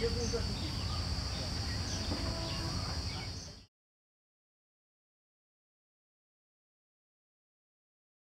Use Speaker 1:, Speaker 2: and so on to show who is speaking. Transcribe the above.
Speaker 1: 就是说。